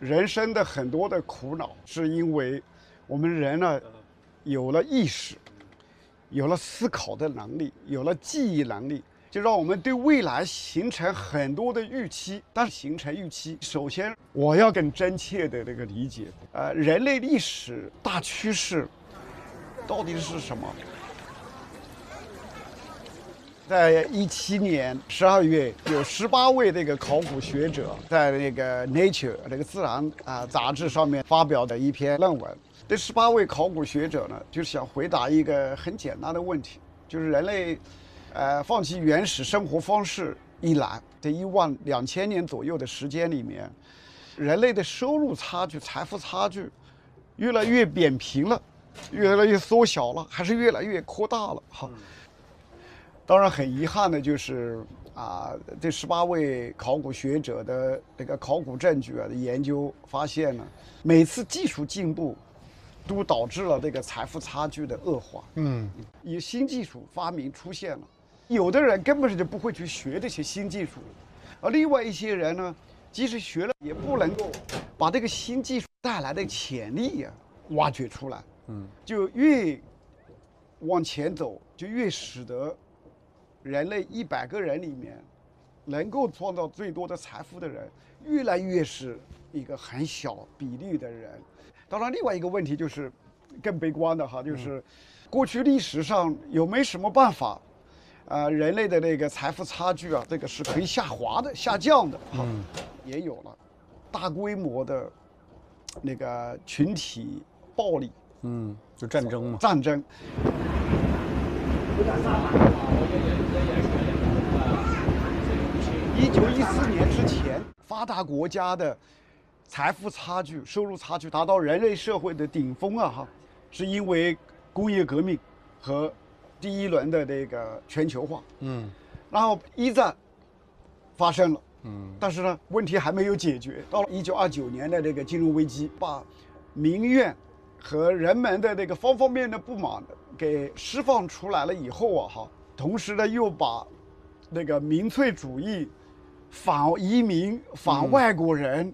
人生的很多的苦恼，是因为我们人呢有了意识，有了思考的能力，有了记忆能力，就让我们对未来形成很多的预期。但是形成预期，首先我要更真切的那个理解，呃，人类历史大趋势到底是什么？在一七年十二月，有十八位这个考古学者在那个《Nature》这个自然啊杂志上面发表的一篇论文。这十八位考古学者呢，就是想回答一个很简单的问题，就是人类，呃，放弃原始生活方式以来，这一万两千年左右的时间里面，人类的收入差距、财富差距，越来越扁平了，越来越缩小了，还是越来越扩大了？哈。当然，很遗憾的就是啊，这十八位考古学者的这个考古证据啊的研究发现呢，每次技术进步，都导致了这个财富差距的恶化。嗯，以新技术发明出现了，有的人根本就不会去学这些新技术，而另外一些人呢，即使学了，也不能够把这个新技术带来的潜力呀挖掘出来。嗯，就越往前走，就越使得。人类一百个人里面，能够创造最多的财富的人，越来越是一个很小比例的人。当然，另外一个问题就是更悲观的哈，就是过去历史上有没什么办法，啊，人类的那个财富差距啊，这个是可以下滑的、下降的哈，也有了大规模的那个群体暴力，嗯，就战争嘛，战争。一九一四年之前，发达国家的财富差距、收入差距达到人类社会的顶峰啊！哈，是因为工业革命和第一轮的这个全球化。嗯，然后一战发生了。嗯，但是呢，问题还没有解决。到了一九二九年的这个金融危机，把民怨和人们的那个方方面面的不满给释放出来了以后啊，哈。同时呢，又把那个民粹主义、反移民、反外国人、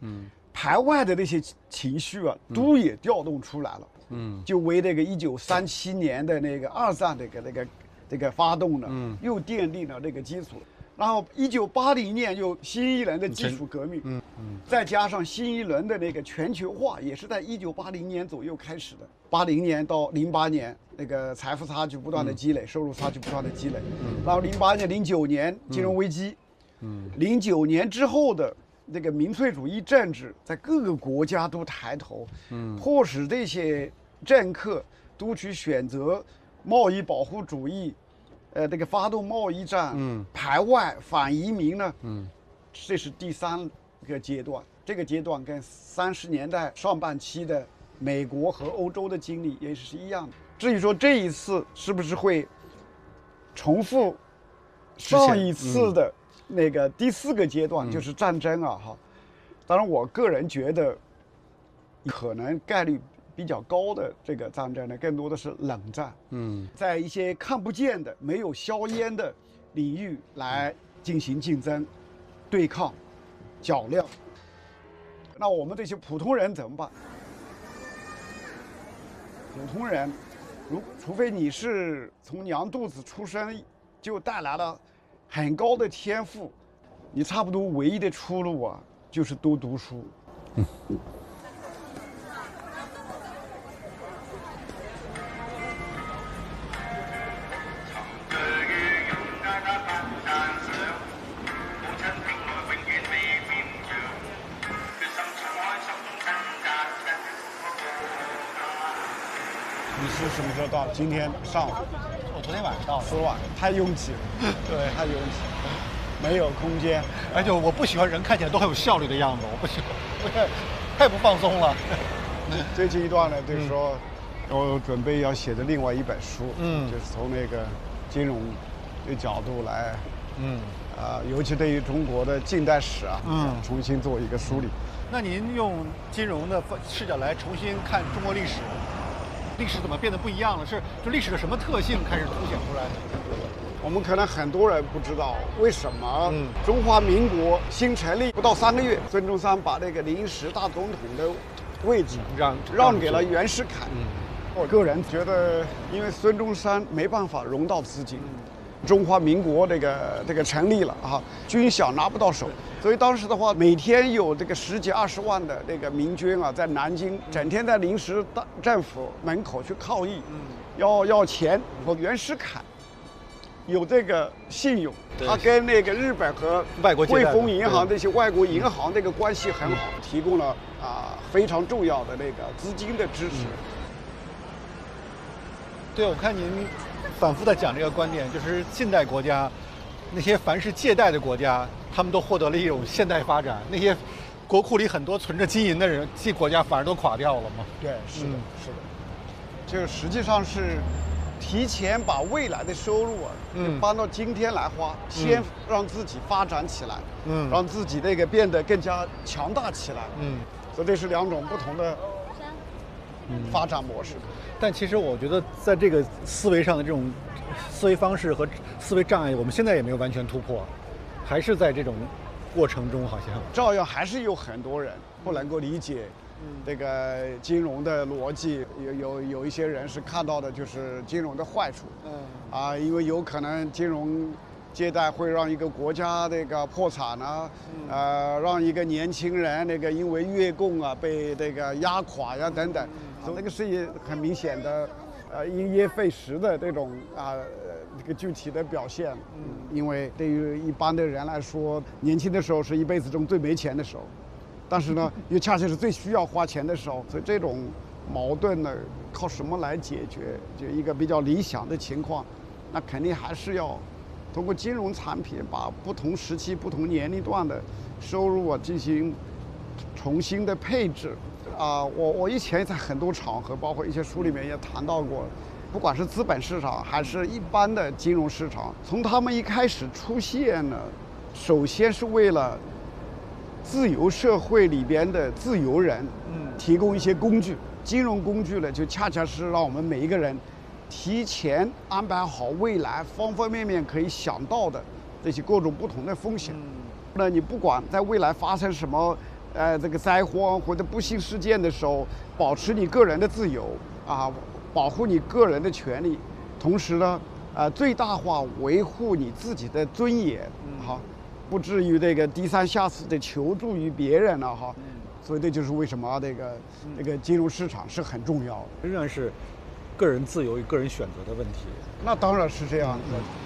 排外的那些情绪啊，都也调动出来了。嗯，就为那个一九三七年的那个二战那个那个这个发动呢，又奠定了那个基础。然后，一九八零年又新一轮的技术革命，嗯嗯，再加上新一轮的那个全球化，也是在一九八零年左右开始的。八零年到零八年，那个财富差距不断的积累，收入差距不断的积累。嗯，然后零八年、零九年金融危机，嗯，零九年之后的那个民粹主义政治在各个国家都抬头，嗯，迫使这些政客都去选择贸易保护主义。呃，这个发动贸易战，嗯，排外反移民呢，嗯，这是第三个阶段。这个阶段跟三十年代上半期的美国和欧洲的经历也是一样的。至于说这一次是不是会重复上一次的那个第四个阶段，就是战争啊，哈。当然，我个人觉得可能概率。比较高的这个战争呢，更多的是冷战。嗯，在一些看不见的、没有硝烟的领域来进行竞争、对抗、较量。那我们这些普通人怎么办？普通人，如除非你是从娘肚子出生就带来了很高的天赋，你差不多唯一的出路啊，就是多读书。嗯。今天上午。我昨天晚上到。昨晚太拥挤了，对，太拥挤，没有空间。而且我不喜欢人看起来都很有效率的样子，我不喜欢，太太不放松了。最近一段呢，就是说，我准备要写的另外一本书，嗯，就是从那个金融的角度来，嗯，啊，尤其对于中国的近代史啊，嗯，重新做一个梳理。那您用金融的视角来重新看中国历史？历史怎么变得不一样了？是就历史的什么特性开始凸显出来的？我们可能很多人不知道为什么嗯中华民国新成立不到三个月，孙中山把那个临时大总统的位置让让给了袁世凯。嗯我个人觉得，因为孙中山没办法融到资金，中华民国这个这个成立了啊，军饷拿不到手，所以当时的话，每天有这个十几二十万的这个民军啊，在南京整天在临时大政府门口去抗议，要要钱。和袁世凯有这个信用，他跟那个日本和外国汇丰银行对。这些外国银行这个关系很好，提供了啊非常重要的那个资金的支持。对，我看您反复的讲这个观点，就是近代国家，那些凡是借贷的国家，他们都获得了一种现代发展；那些国库里很多存着金银的人，这国家反而都垮掉了嘛。对，是的，嗯。是的，这实际上是提前把未来的收入啊，嗯。搬到今天来花，先让自己发展起来，嗯。让自己那个变得更加强大起来。嗯，所以这是两种不同的发展模式。但其实我觉得，在这个思维上的这种思维方式和思维障碍，我们现在也没有完全突破，还是在这种过程中，好像。照样还是有很多人不能够理解这个金融的逻辑，有有有一些人是看到的就是金融的坏处。嗯啊，因为有可能金融借贷会让一个国家那个破产啊，呃，让一个年轻人那个因为月供啊被这个压垮呀等等，所以那个是也很明显的，呃，因噎废食的这种啊。呃这个具体的表现，嗯，因为对于一般的人来说，年轻的时候是一辈子中最没钱的时候，但是呢，又恰恰是最需要花钱的时候，所以这种矛盾呢，靠什么来解决？就一个比较理想的情况，那肯定还是要通过金融产品把不同时期、不同年龄段的收入啊进行重新的配置。啊，我我以前在很多场合，包括一些书里面也谈到过，不管是资本市场还是一般的金融市场，从他们一开始出现呢，首先是为了自由社会里边的自由人，嗯提供一些工具。金融工具呢，就恰恰是让我们每一个人提前安排好未来方方面面可以想到的这些各种不同的风险。那你不管在未来发生什么，呃，这个灾荒或者不幸事件的时候，保持你个人的自由啊，保护你个人的权利，同时呢，呃，最大化维护你自己的尊严，哈，不至于这个低三下四的求助于别人了哈。所以这就是为什么这个这个金融市场是很重要的。仍然是个人自由与个人选择的问题。那当然是这样的。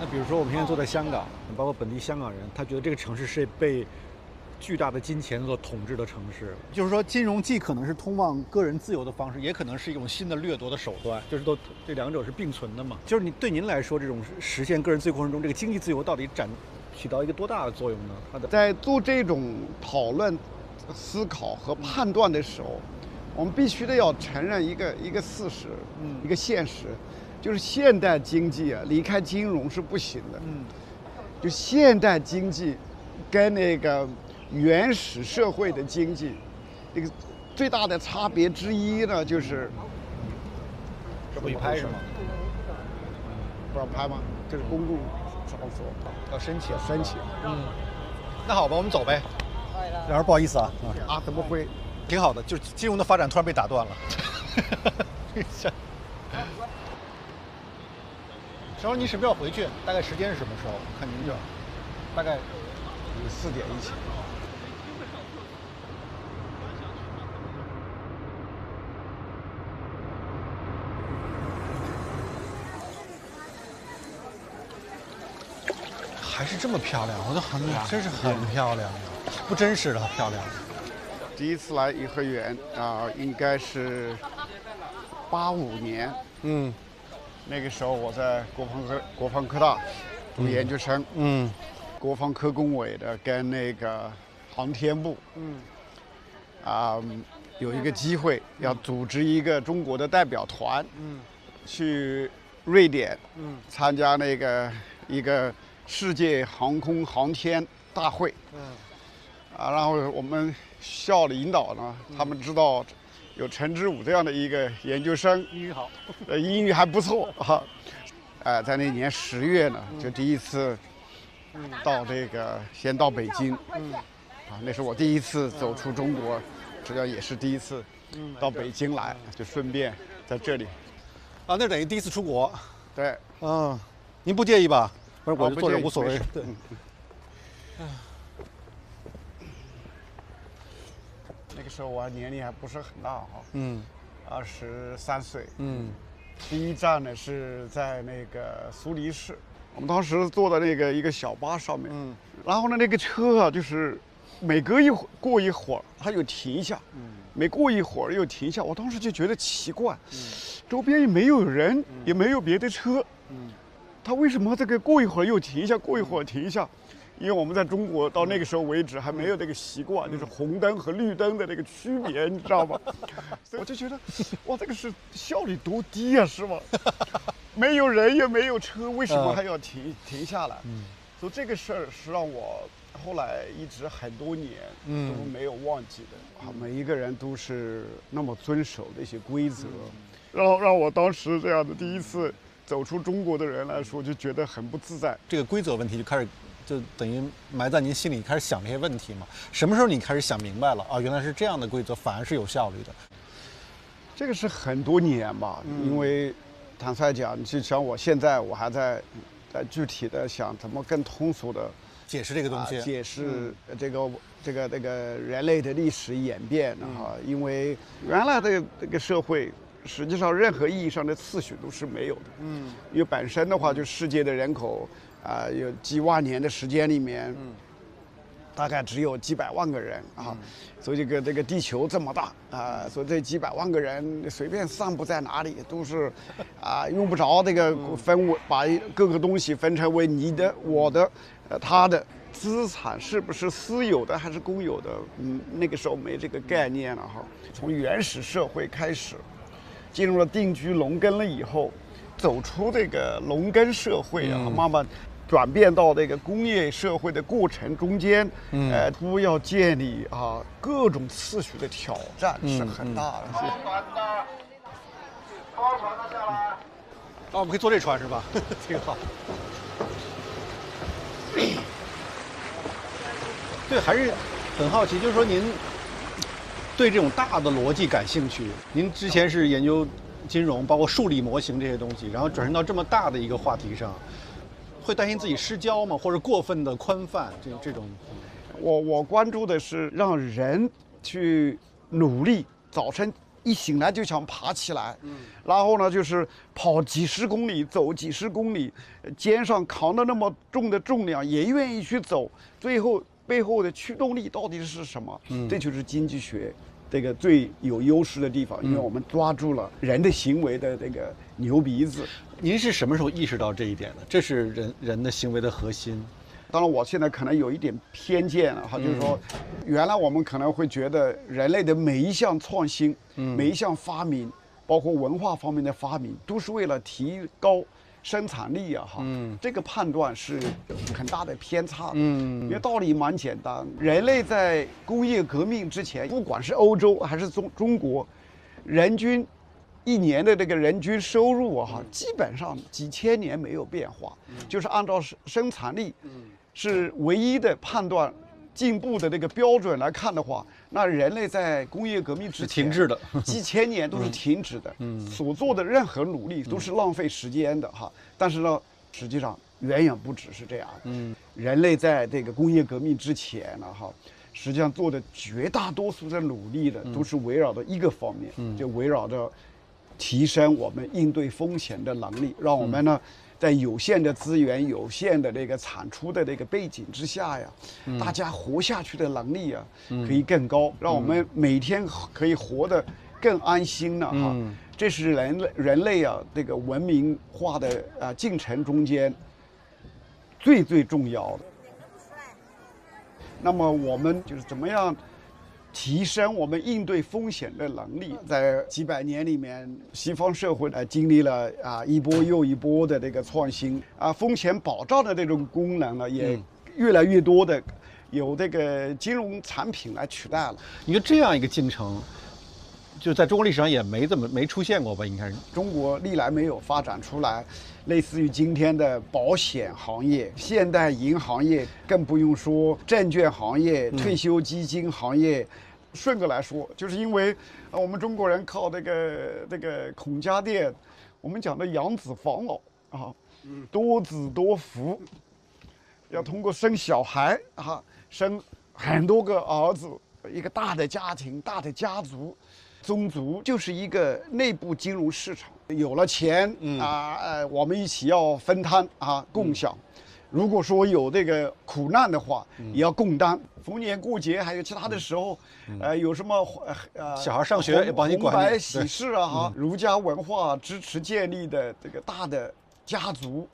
那比如说，我们现在坐在香港，包括本地香港人，他觉得这个城市是被巨大的金钱所统治的城市。就是说，金融既可能是通往个人自由的方式，也可能是一种新的掠夺的手段，就是都这两者是并存的嘛。就是你对您来说，这种实现个人自由过程中，这个经济自由到底展起到一个多大的作用呢？它的在做这种讨论、思考和判断的时候，我们必须得要承认一个一个事实，嗯一个现实，就是现代经济啊，离开金融是不行的。嗯就现代经济跟那个原始社会的经济，这个最大的差别之一呢，就是这不许拍是吗？不让拍吗？这是公共场所，要申请。申请嗯，那好吧，我们走呗。两人不好意思啊，啊，啊？怎么会？挺好的，就是金融的发展突然被打断了。小时候您什么时候回去？大概时间是什么时候？看您这，大概四点以前。还是这么漂亮，我都很真是很漂亮，不真实的漂亮。第一次来颐和园啊、应该是八五年，嗯那个时候我在国防科国防科大读研究生，嗯。国防科工委的跟那个航天部，嗯。啊、有一个机会要组织一个中国的代表团嗯。去瑞典嗯。参加那个一个世界航空航天大会。嗯。啊，然后我们校领导呢，他们知道有陈志武这样的一个研究生，英语好，呃，英语还不错哈。呃，在那年十月呢，就第一次到这个，先到北京，啊，那是我第一次走出中国，实际上也是第一次到北京来，就顺便在这里。啊，那等于第一次出国。对，嗯，您不介意吧？不是，我就坐着不介意无所谓。对，个时候我年龄还不是很大哈，嗯。二十三岁。嗯。第一站呢是在那个苏黎世，我们当时坐在那个一个小巴上面，嗯。然后呢那个车啊就是每隔一会过一会儿它又停一下，嗯。每过一会儿又停下，我当时就觉得奇怪，周边也没有人，也没有别的车，嗯。它为什么这个过一会儿又停一下，过一会儿停一下？因为我们在中国到那个时候为止还没有这个习惯，就是红灯和绿灯的这个区别，你知道吗？所以我就觉得，哇，这个是效率多低啊，是吗？没有人也没有车，为什么嗯还要停停下来？嗯所以这个事儿是让我后来一直很多年嗯都没有忘记的。啊，每一个人都是那么遵守的一些规则，让让我当时这样的第一次走出中国的人来说，就觉得很不自在。这个规则问题就开始，就等于埋在您心里，开始想这些问题嘛。什么时候你开始想明白了啊？原来是这样的规则，反而是有效率的。这个是很多年吧，因为坦率讲，就像我现在我还在在具体的想怎么更通俗的解释这个东西，啊解释这个这个这个人类的历史演变哈，因为原来的这个社会。实际上，任何意义上的次序都是没有的。嗯，因为本身的话，就世界的人口啊、有几万年的时间里面，大概只有几百万个人啊，所以这个这个地球这么大啊，所以这几百万个人随便散布在哪里都是啊用不着这个分为把各个东西分成为你的、我的、呃他的。资产是不是私有的还是公有的？嗯，那个时候没这个概念了哈。从原始社会开始，进入了定居农耕了以后，走出这个农耕社会啊，慢慢转变到这个工业社会的过程中间，呃，都要建立啊各种次序的挑战是很大的。啊，我们可以坐这船是吧？挺好。对，还是很好奇，就是说您对这种大的逻辑感兴趣。您之前是研究金融，包括数理模型这些东西，然后转身到这么大的一个话题上，会担心自己失焦吗？或者过分的宽泛？这这种，我我关注的是让人去努力，早晨一醒来就想爬起来，嗯然后呢就是跑几十公里，走几十公里，呃肩上扛着那么重的重量也愿意去走，最后背后的驱动力到底是什么？嗯这就是经济学。这个最有优势的地方，因为我们抓住了人的行为的这个牛鼻子。您是什么时候意识到这一点的？这是人人的行为的核心。当然，我现在可能有一点偏见了哈，就是说，原来我们可能会觉得人类的每一项创新，每一项发明，包括文化方面的发明，都是为了提高生产力啊哈。这个判断是有很大的偏差的。嗯因为道理蛮简单，人类在工业革命之前，不管是欧洲还是中中国，人均一年的这个人均收入啊，哈，基本上几千年没有变化，就是按照生生产力，是唯一的判断进步的这个标准来看的话，那人类在工业革命之是前停滞的。几千年都是停止的，所做的任何努力都是浪费时间的哈。但是呢，实际上远远不只是这样。嗯，人类在这个工业革命之前呢，哈，实际上做的绝大多数的努力的都是围绕着一个方面，就围绕着提升我们应对风险的能力，让我们呢。在有限的资源、有限的这个产出的这个背景之下呀，大家活下去的能力啊，可以更高，让我们每天可以活得更安心了哈。这是人类人类啊这个文明化的啊进程中间最最重要的。那么我们就是怎么样提升我们应对风险的能力？在几百年里面，西方社会呢经历了啊一波又一波的这个创新啊，风险保障的这种功能呢，也越来越多的有这个金融产品来取代了。你说这样一个进程，就在中国历史上也没怎么没出现过吧？应该是中国历来没有发展出来类似于今天的保险行业、现代银行业，更不用说证券行业、退休基金行业。顺着来说，就是因为呃我们中国人靠这个这个孔家店，我们讲的养子防老啊，多子多福，要通过生小孩啊，生很多个儿子，一个大的家庭、大的家族、宗族，就是一个内部金融市场。有了钱啊，呃，我们一起要分摊啊，共享。如果说有这个苦难的话，也要共担。逢年过节还有其他的时候，呃，有什么呃呃小孩上学也红帮你管红白喜事啊哈，儒家文化支持建立的这个大的家族，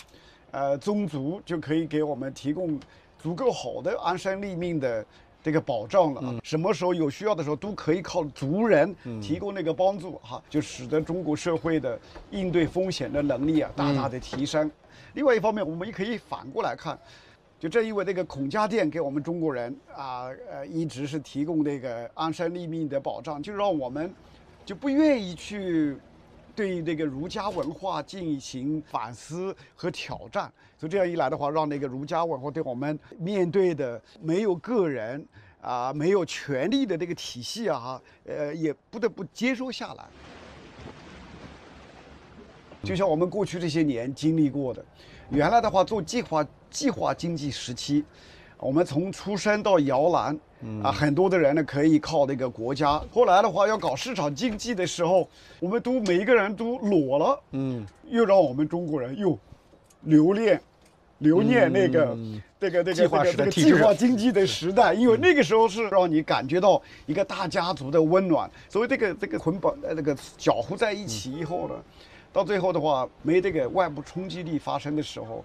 呃宗族就可以给我们提供足够好的安身立命的这个保障了。啊什么时候有需要的时候，都可以靠族人提供那个帮助哈，就使得中国社会的应对风险的能力啊大大的提升。另外一方面，我们也可以反过来看，就正因为这个孔家店给我们中国人啊，呃，一直是提供这个安身立命的保障，就让我们就不愿意去对那个儒家文化进行反思和挑战。所以这样一来的话，让那个儒家文化对我们面对的没有个人啊、没有权利的这个体系啊，呃，也不得不接收下来。就像我们过去这些年经历过的，原来的话做计划计划经济时期，我们从出生到摇篮，啊，很多的人呢可以靠那个国家。后来的话要搞市场经济的时候，我们都每一个人都裸了，嗯，又让我们中国人又留恋。留念那个、这个这个计划这个计划经济的时代，因为那个时候是让你感觉到一个大家族的温暖，所以这个这个捆绑呃这个搅和在一起以后呢，到最后的话没这个外部冲击力发生的时候，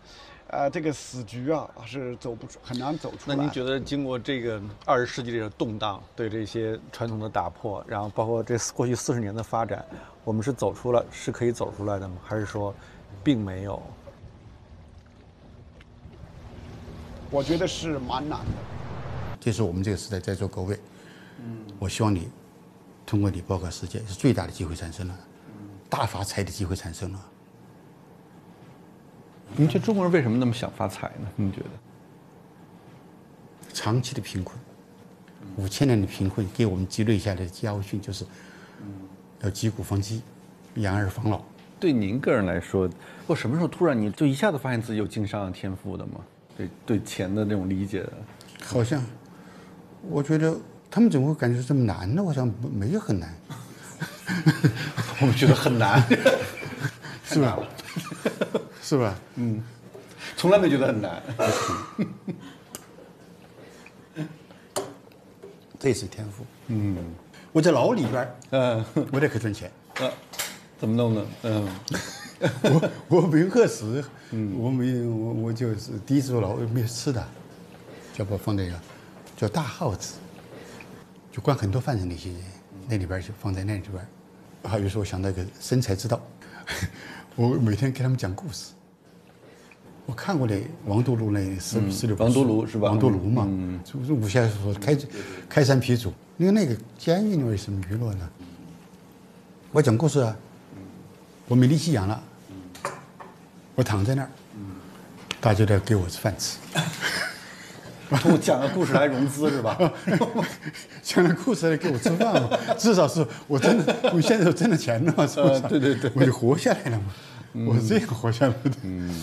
呃，这个死局啊是走不出，很难走出来。那您觉得经过这个二十世纪这种动荡，对这些传统的打破，然后包括这过去四十年的发展，我们是走出了，是可以走出来的吗？还是说，并没有？我觉得是蛮难的。这是我们这个时代在座各位，嗯我希望你通过你报告世界，是最大的机会产生了，大发财的机会产生了。您觉得中国人为什么那么想发财呢？您觉得？长期的贫困，五千年的贫困给我们积累下来的教训就是，要击鼓防饥，养儿防老。对您个人来说，我什么时候突然你就一下子发现自己有经商的天赋的吗？对对钱的那种理解，好像，我觉得他们怎么会感觉这么难呢？我想不没有很难，我们觉得很难，是吧？是吧？嗯从来没觉得很难。这也是天赋。嗯，我在牢里边儿，嗯，我得可以赚钱。呃，怎么弄呢？嗯，我我没有饿死，我没我我就是第一次坐牢没有吃的，就把我放在一个叫大耗子，就关很多犯人那些人，那里边儿就放在那里边儿。还有时候我想到一个生财之道，我每天给他们讲故事。我看过那王都庐那十十六本王都书庐是吧王都庐嘛，就是武侠小说开开山辟祖。因为那个监狱里面有什么娱乐呢？我讲故事啊，我没力气讲了，我躺在那儿，大家都要给我饭吃。通过讲个故事来融资是吧？讲个故事来给我吃饭嘛，至少是我真的，我现在有挣了钱了嘛，是不是？呃对对对我就活下来了嘛，我是这样活下来的。嗯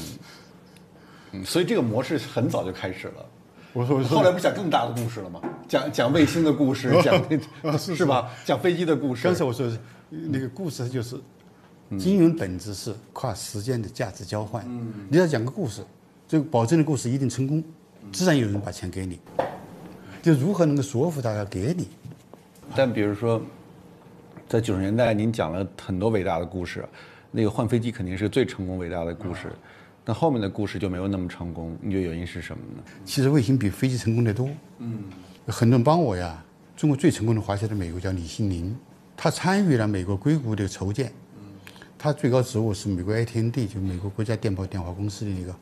所以这个模式很早就开始了。我说，我后来不讲更大的故事了吗？讲讲卫星的故事，讲啊是是吧？讲飞机的故事。刚才我说的那个故事就是，金融本质是跨时间的价值交换。你要讲个故事，这个保证的故事一定成功，自然有人把钱给你。就如何能够说服大家给你？但比如说，在九十年代，您讲了很多伟大的故事，那个换飞机肯定是最成功伟大的故事，但后面的故事就没有那么成功，你觉得原因是什么呢？其实卫星比飞机成功的多。嗯，很多人帮我呀。中国最成功的滑雪在美国，叫李新林，他参与了美国硅谷的筹建。嗯他最高职务是美国 AT&T，就美国国家电报电话公司的一个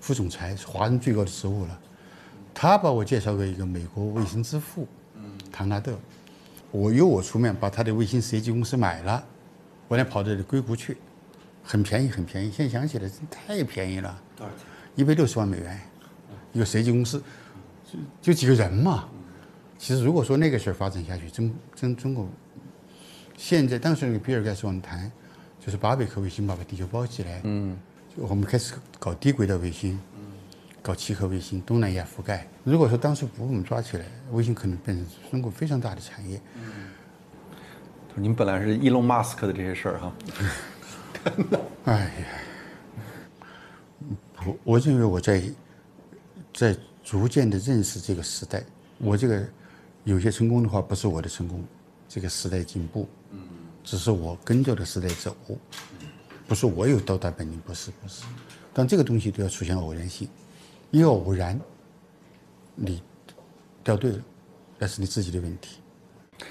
副总裁，是华人最高的职务了。他把我介绍给一个美国卫星之父，唐纳德。我由我出面把他的卫星设计公司买了，我俩跑到硅谷去，很便宜，很便宜。现在想起来真太便宜了，多少钱？一百六十万美元，一个设计公司，就就几个人嘛。其实如果说那个事儿发展下去，中中中国现在当时那个比尔盖茨我们谈，就是巴贝克卫星把地球包起来，嗯，就我们开始搞低轨道卫星，搞七颗卫星，东南亚覆盖。如果说当时不把我们抓起来，卫星可能变成中国非常大的产业。你们本来是伊隆马斯克的这些事儿哈，哎呀，我我认为我在在逐渐的认识这个时代，我这个有些成功的话不是我的成功，这个时代进步，只是我跟着的时代走，不是我有到达本领，不是不是，但这个东西都要出现偶然性，一个偶然，你掉队了，那是你自己的问题。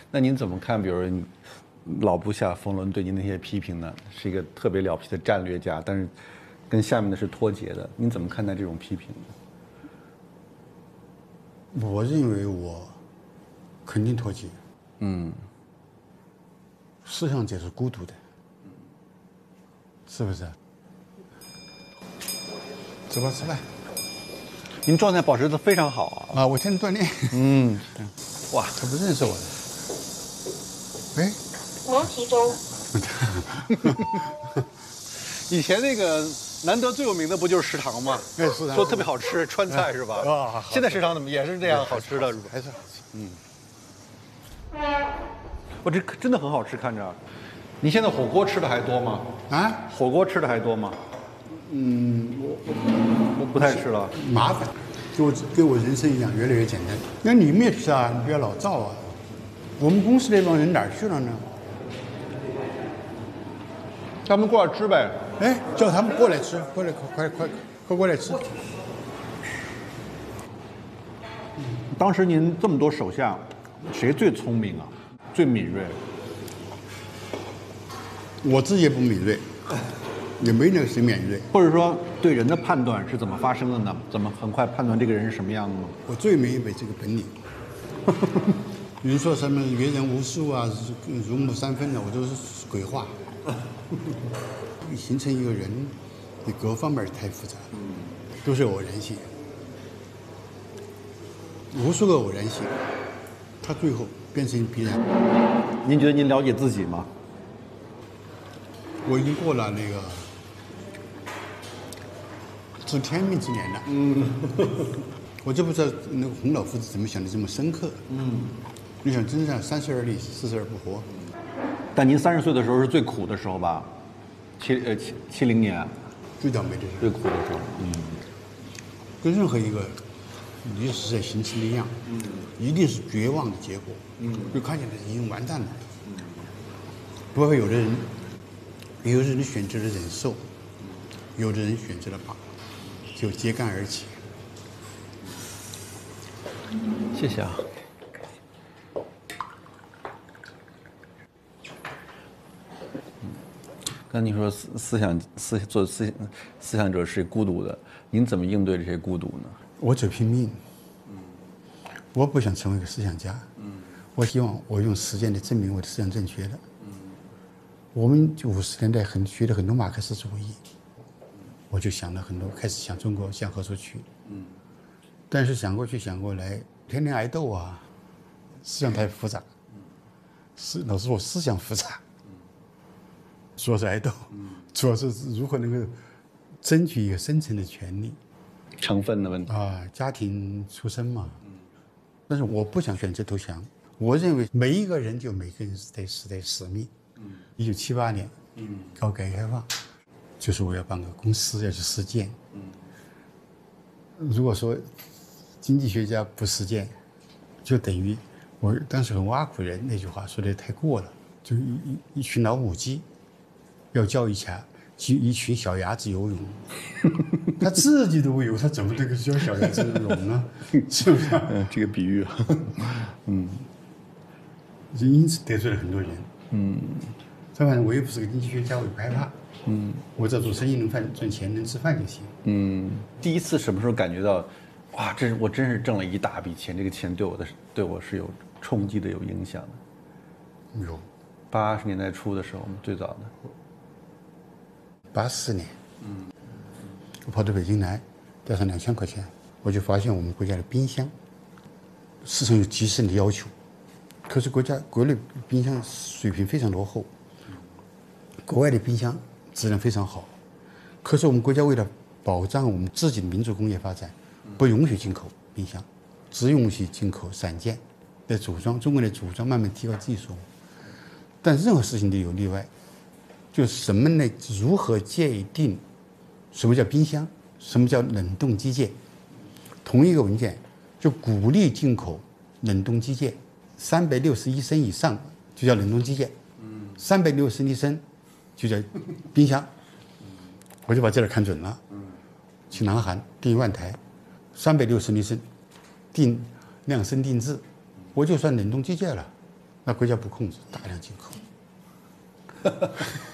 那您怎么看？比如你老部下冯仑对您那些批评呢？是一个特别了不起的战略家，但是跟下面的是脱节的。您怎么看待这种批评呢？我认为我肯定脱节。嗯，思想者是孤独的，是不是？走吧，吃饭您状态保持的非常好啊。啊！我天天锻炼。嗯，哇，他不认识我的。哎，蒙其中，以前那个难得最有名的不就是食堂吗？哎食堂说特别好吃，川菜是吧？啊现在食堂怎么也是这样好吃的，是吧？还是好吃。嗯我这真的很好吃，看着。你现在火锅吃的还多吗？啊，火锅吃的还多吗？嗯，我我不太吃了。麻烦，给我跟我人生一样，越来越简单。那你们也吃啊，你不要老造啊。我们公司那帮人哪儿去了呢？咱们过来吃呗。哎，叫他们过来吃，过来，快快快快过来吃。当时您这么多手下，谁最聪明啊？最敏锐？我自己也不敏锐，也没那个谁敏锐。或者说对人的判断是怎么发生的呢？怎么很快判断这个人是什么样的呢？我最没有这个本领。有人说什么阅人无数啊，入木三分的，我都是鬼话。形成一个人，你各方面太复杂了，都是偶然性，无数个偶然性，它最后变成必然。您觉得您了解自己吗？我已经过了那个知天命之年了。嗯，我就不知道那个洪老夫子怎么想的这么深刻。嗯，你想，真正三十而立，四十而不惑。但您三十岁的时候是最苦的时候吧？七呃七七零年最倒霉的时候最，苦的时候。嗯，跟任何一个历史在形成的一样，嗯，一定是绝望的结果。嗯，就看起来已经完蛋了。嗯，不过有的人，有的人选择了忍受，有的人选择了把，就揭竿而起。谢谢啊。刚才您说思思想思做思思想者是孤独的，您怎么应对这些孤独呢？我只拼命。我不想成为一个思想家。我希望我用实践来证明我的思想正确的。我们五十年代很学了很多马克思主义，我就想了很多，开始想中国向何处去。但是想过去想过来，天天挨斗啊，思想太复杂。思老师我思想复杂，主要是挨斗，主要是如何能够争取一个生存的权利。成分的问题。啊，家庭出身嘛。但是我不想选择投降，我认为每一个人就每个人时代时代使命。一九七八年，搞改革开放，就是我要办个公司，要去实践。如果说经济学家不实践，就等于我当时很挖苦人那句话说的太过了，就一一一群老母鸡，要教一下一一群小鸭子游泳，他自己都不游，他怎么能够教小鸭子游泳呢？是不是这个比喻，嗯就因此得罪了很多人。嗯，这反正我又不是个经济学家，我也不害怕。嗯，我只要做生意能赚赚钱能吃饭就行。嗯，第一次什么时候感觉到，哇，这是我真是挣了一大笔钱，这个钱对我的对我是有冲击的、有影响的。有八十年代初的时候，最早的。八四年，嗯，我跑到北京来，带上两千块钱，我就发现我们国家的冰箱市场有极深的要求，可是国家国内冰箱水平非常落后，国外的冰箱质量非常好，可是我们国家为了保障我们自己的民族工业发展，不允许进口冰箱，只允许进口散件来组装。中国的组装慢慢提高技术，但任何事情都有例外。就什么呢？如何界定什么叫冰箱，什么叫冷冻机械？同一个文件就鼓励进口冷冻机械，三百六十一升以上就叫冷冻机械，三百六十厘升就叫冰箱。我就把这点看准了，去南韩订一万台，三百六十厘升，定量身定制，我就算冷冻机械了，那国家不控制，大量进口。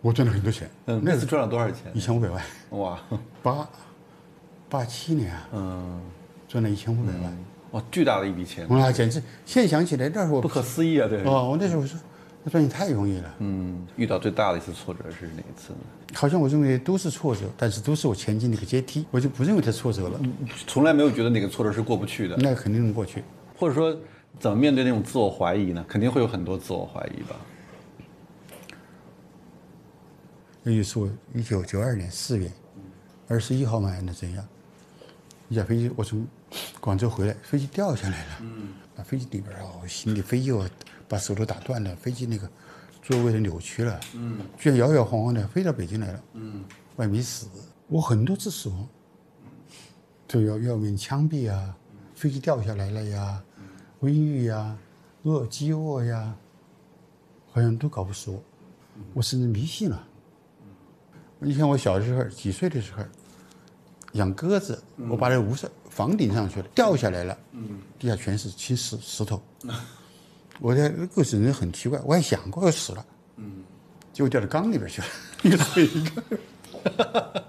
我赚了很多钱，嗯，那次赚了多少钱？一千五百万。哇，八八七年啊，嗯，赚了一千五百万，哇，巨大的一笔钱，哇，简直现在想起来那时候不可思议啊！对，哦，我那时候说，那赚钱太容易了。嗯，遇到最大的一次挫折是哪一次呢？好像我认为都是挫折，但是都是我前进的一个阶梯，我就不认为它挫折了。从来没有觉得哪个挫折是过不去的，那肯定能过去。或者说，怎么面对那种自我怀疑呢？肯定会有很多自我怀疑吧。那就是我一九九二年四月二十一号嘛，那怎样？一架飞机，我从广州回来，飞机掉下来了。嗯。啊，飞机里边啊，行李飞机我把手都打断了，飞机那个座位都扭曲了。嗯。居然摇摇晃晃的飞到北京来了。嗯。我也没死，我很多次死亡，就要要命枪毙啊，飞机掉下来了呀，瘟疫呀，饿饥饿呀，好像都搞不死我，我甚至迷信了。你像我小时候几岁的时候，养鸽子，我把那屋上房顶上去了，掉下来了，地下全是青石石头。我的故事人很奇怪，我还想过要死了，结果掉到缸里边去了，一个水一个，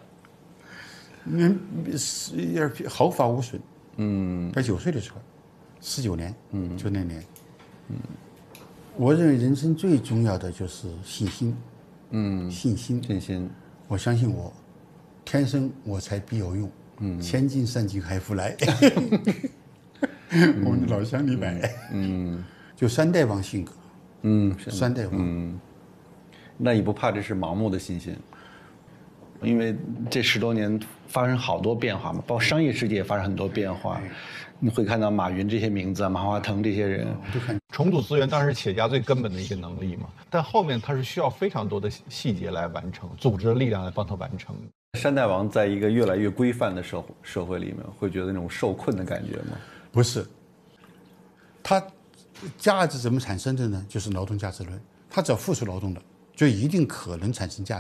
那是一点毫发无损。嗯，在九岁的时候，十九年，嗯，就那年，嗯，我认为人生最重要的就是信心，嗯，信心，信心。我相信我，天生我材必有用。嗯，千金散尽还复来。我们的老乡李白。嗯，就三代王性格。嗯，三代王。嗯，那你不怕这是盲目的信心？因为这十多年发生好多变化嘛，包括商业世界也发生很多变化。你会看到马云这些名字啊，马化腾这些人。重组资源当然是企业家最根本的一个能力嘛，但后面它是需要非常多的细节来完成，组织的力量来帮他完成。山大王在一个越来越规范的社会社会里面，会觉得那种受困的感觉吗？不是，它价值怎么产生的呢？就是劳动价值论，他只要付出劳动的，就一定可能产生价。